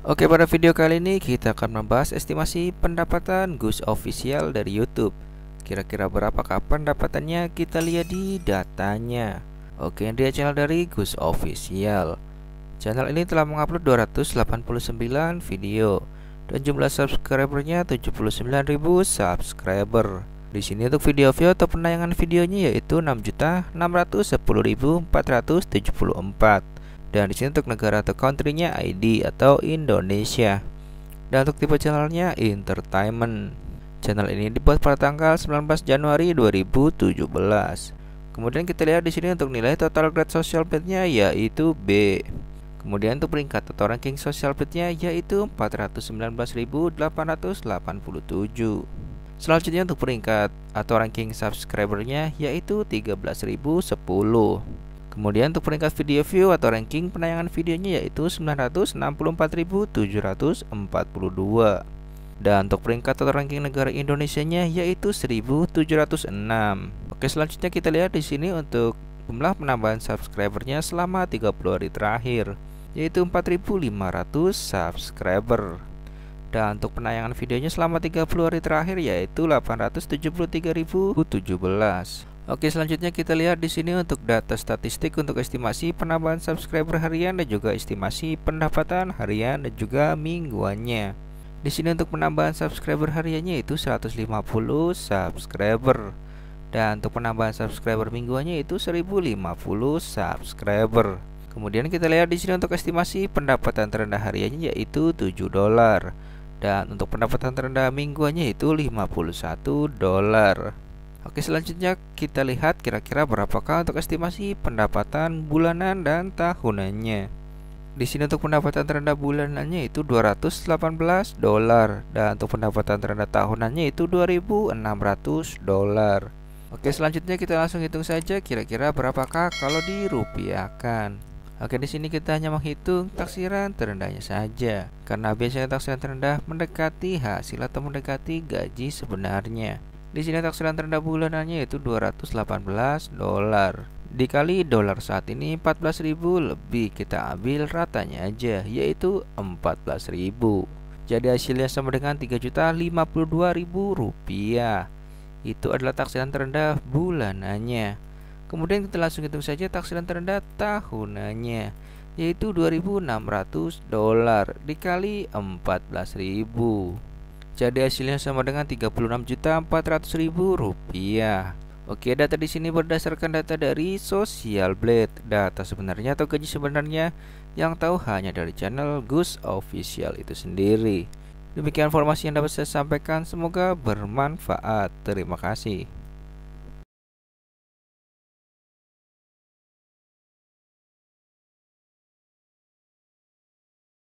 Oke pada video kali ini kita akan membahas estimasi pendapatan Gus Official dari YouTube. Kira-kira berapakah pendapatannya kita lihat di datanya? Oke dia channel dari Gus Official. Channel ini telah mengupload 289 video Dan jumlah subscribernya 79.000 subscriber. Di sini untuk video view atau penayangan videonya yaitu 6.610.474 dan di sini untuk negara atau countrynya ID atau Indonesia. Dan untuk tipe channelnya entertainment. Channel ini dibuat pada tanggal 19 Januari 2017. Kemudian kita lihat di sini untuk nilai total grade social bednya yaitu B. Kemudian untuk peringkat atau ranking social bednya yaitu 419.887. Selanjutnya untuk peringkat atau ranking subscribernya yaitu 13.010. Kemudian untuk peringkat video view atau ranking penayangan videonya yaitu 964.742. Dan untuk peringkat atau ranking negara Indonesia-nya yaitu 1706. Oke, selanjutnya kita lihat di sini untuk jumlah penambahan subscribernya selama 30 hari terakhir yaitu 4500 subscriber. Dan untuk penayangan videonya selama 30 hari terakhir yaitu 873.017. Oke, selanjutnya kita lihat di sini untuk data statistik untuk estimasi penambahan subscriber harian dan juga estimasi pendapatan harian dan juga mingguannya. Di sini untuk penambahan subscriber hariannya itu 150 subscriber. Dan untuk penambahan subscriber mingguannya itu 1050 subscriber. Kemudian kita lihat di sini untuk estimasi pendapatan terendah hariannya yaitu 7 dolar. Dan untuk pendapatan terendah mingguannya itu 51 dolar. Oke selanjutnya kita lihat kira-kira berapakah untuk estimasi pendapatan bulanan dan tahunannya. Di sini untuk pendapatan terendah bulanannya itu 218 dolar dan untuk pendapatan terendah tahunannya itu 2600 dolar. Oke selanjutnya kita langsung hitung saja kira-kira berapakah kalau dirupiahkan. Oke di sini kita hanya menghitung taksiran terendahnya saja karena biasanya taksiran terendah mendekati hasil atau mendekati gaji sebenarnya. Di sini taksiran terendah bulanannya yaitu 218 dolar. Dikali dolar saat ini 14.000 lebih kita ambil ratanya aja yaitu 14.000. Jadi hasilnya sama dengan 3.052.000 rupiah. Itu adalah taksiran terendah bulanannya. Kemudian kita langsung hitung saja taksiran terendah tahunannya yaitu 2.600 dolar dikali 14.000. Jadi hasilnya sama dengan 36.400.000 rupiah. Oke, data di sini berdasarkan data dari Social Blade. Data sebenarnya atau gaji sebenarnya yang tahu hanya dari channel Gus Official itu sendiri. Demikian informasi yang dapat saya sampaikan, semoga bermanfaat. Terima kasih.